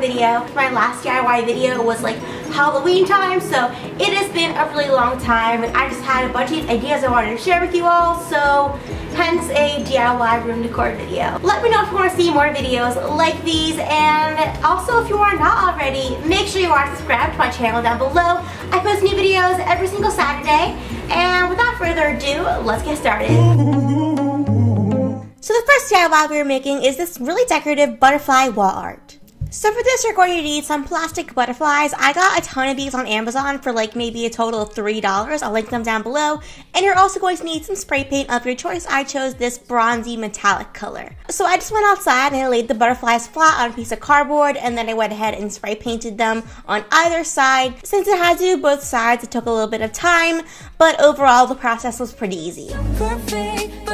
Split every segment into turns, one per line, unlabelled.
video. My last DIY video was like Halloween time, so it has been a really long time and I just had a bunch of ideas I wanted to share with you all, so hence a DIY room decor video. Let me know if you want to see more videos like these and also if you are not already, make sure you are subscribed to my channel down below. I post new videos every single Saturday and without further ado, let's get started. First DIY we're making is this really decorative butterfly wall art. So for this, you're going to need some plastic butterflies. I got a ton of these on Amazon for like maybe a total of $3. I'll link them down below. And you're also going to need some spray paint of your choice. I chose this bronzy metallic color. So I just went outside and I laid the butterflies flat on a piece of cardboard and then I went ahead and spray painted them on either side. Since it had to do both sides, it took a little bit of time, but overall the process was pretty easy. Perfect,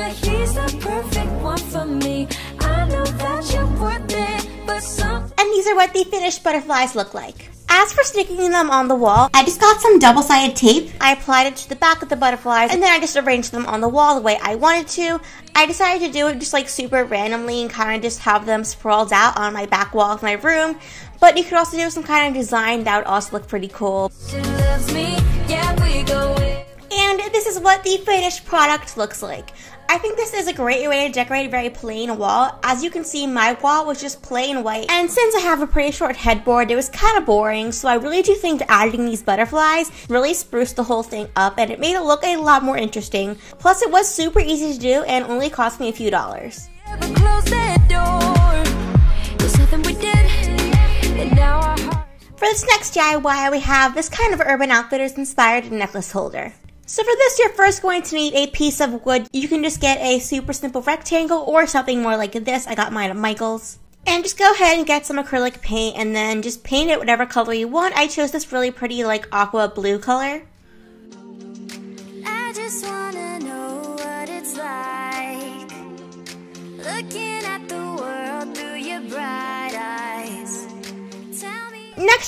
and these are what the finished butterflies look like. As for sticking them on the wall, I just got some double-sided tape. I applied it to the back of the butterflies, and then I just arranged them on the wall the way I wanted to. I decided to do it just like super randomly and kind of just have them sprawled out on my back wall of my room. But you could also do some kind of design that would also look pretty cool. And this is what the finished product looks like. I think this is a great way to decorate a very plain wall. As you can see, my wall was just plain white. And since I have a pretty short headboard, it was kind of boring. So I really do think adding these butterflies really spruced the whole thing up and it made it look a lot more interesting. Plus, it was super easy to do and only cost me a few dollars. For this next DIY, we have this kind of Urban Outfitters inspired necklace holder. So for this, you're first going to need a piece of wood. You can just get a super simple rectangle or something more like this. I got mine at Michael's. And just go ahead and get some acrylic paint and then just paint it whatever color you want. I chose this really pretty like aqua blue color. I just wanna know what it's like looking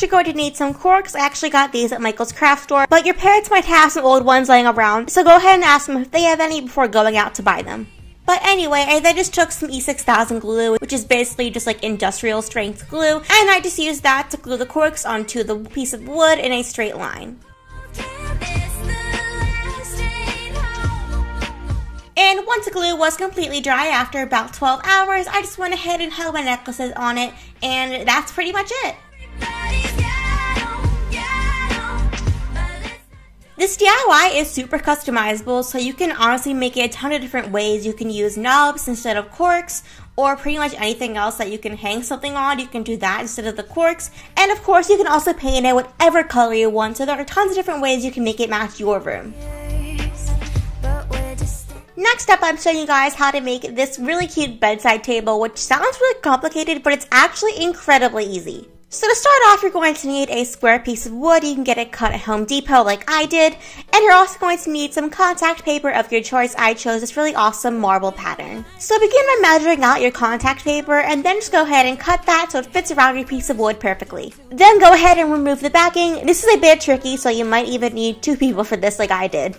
You're going to need some corks. I actually got these at Michael's craft store, but your parents might have some old ones laying around, so go ahead and ask them if they have any before going out to buy them. But anyway, I then just took some E6000 glue, which is basically just like industrial strength glue, and I just used that to glue the corks onto the piece of wood in a straight line. And once the glue was completely dry after about 12 hours, I just went ahead and held my necklaces on it, and that's pretty much it. This DIY is super customizable, so you can honestly make it a ton of different ways. You can use knobs instead of corks, or pretty much anything else that you can hang something on, you can do that instead of the corks. And of course, you can also paint it whatever color you want, so there are tons of different ways you can make it match your room. Next up, I'm showing you guys how to make this really cute bedside table, which sounds really complicated, but it's actually incredibly easy. So to start off, you're going to need a square piece of wood. You can get it cut at Home Depot like I did. And you're also going to need some contact paper of your choice. I chose this really awesome marble pattern. So begin by measuring out your contact paper and then just go ahead and cut that so it fits around your piece of wood perfectly. Then go ahead and remove the backing. This is a bit tricky, so you might even need two people for this like I did.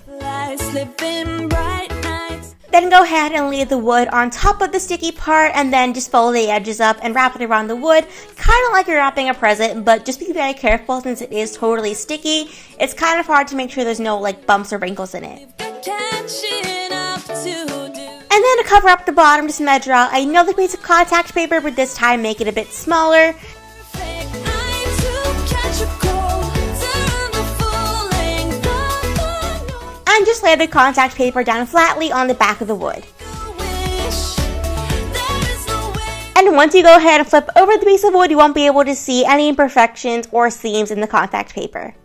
Then go ahead and lay the wood on top of the sticky part and then just fold the edges up and wrap it around the wood, kind of like you're wrapping a present, but just be very careful since it is totally sticky. It's kind of hard to make sure there's no like bumps or wrinkles in it. And then to cover up the bottom, just measure out another piece of contact paper, but this time make it a bit smaller. Just lay the contact paper down flatly on the back of the wood. And once you go ahead and flip over the piece of wood, you won't be able to see any imperfections or seams in the contact paper.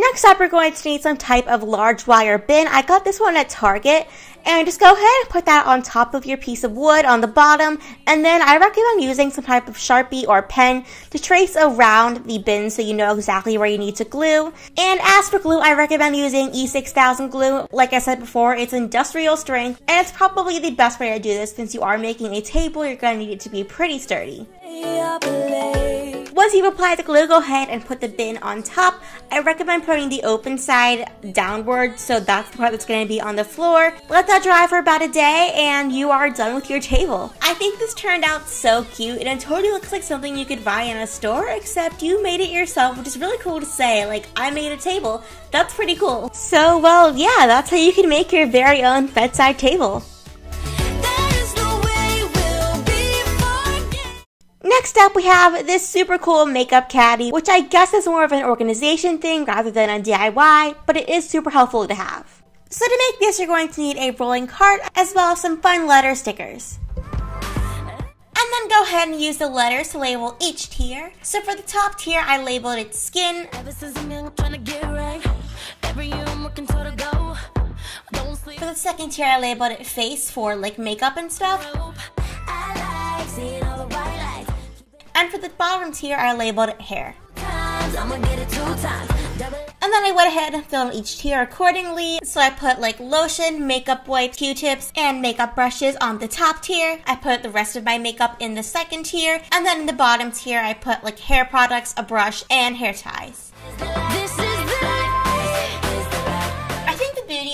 Next up, we're going to need some type of large wire bin. I got this one at Target. And just go ahead and put that on top of your piece of wood on the bottom. And then I recommend using some type of Sharpie or pen to trace around the bin so you know exactly where you need to glue. And as for glue, I recommend using E6000 glue. Like I said before, it's industrial strength. And it's probably the best way to do this since you are making a table, you're going to need it to be pretty sturdy. Once you've applied the glue, go ahead and put the bin on top. I recommend putting the open side downward, so that's the part that's going to be on the floor. Let that dry for about a day, and you are done with your table. I think this turned out so cute, and it totally looks like something you could buy in a store, except you made it yourself, which is really cool to say. Like, I made a table. That's pretty cool. So, well, yeah, that's how you can make your very own bedside table. Next up, we have this super cool makeup caddy, which I guess is more of an organization thing rather than a DIY, but it is super helpful to have. So to make this, you're going to need a rolling cart as well as some fun letter stickers. And then go ahead and use the letters to label each tier. So for the top tier, I labeled it skin. For the second tier, I labeled it face for like makeup and stuff. And for the bottom tier, I labeled hair. And then I went ahead and filled each tier accordingly. So I put like lotion, makeup wipes, q-tips, and makeup brushes on the top tier. I put the rest of my makeup in the second tier. And then in the bottom tier, I put like hair products, a brush, and hair ties.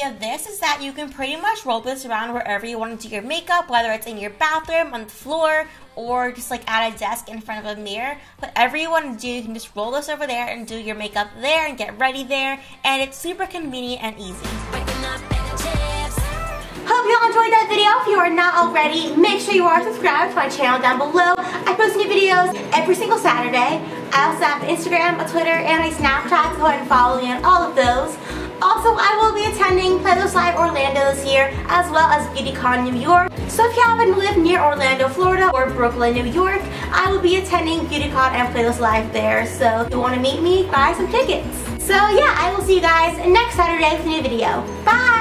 Of this is that you can pretty much roll this around wherever you want to do your makeup, whether it's in your bathroom, on the floor, or just like at a desk in front of a mirror. Whatever you want to do, you can just roll this over there and do your makeup there and get ready there. And it's super convenient and easy. Hope you all enjoyed that video. If you are not already, make sure you are subscribed to my channel down below. I post new videos every single Saturday. I also have Instagram, a Twitter, and a Snapchat, so go ahead and follow me on all of those. Also, I will be attending Live Orlando this year, as well as BeautyCon New York. So if you happen to live near Orlando, Florida, or Brooklyn, New York, I will be attending BeautyCon and Playlist Live there. So if you want to meet me, buy some tickets. So yeah, I will see you guys next Saturday with a new video. Bye!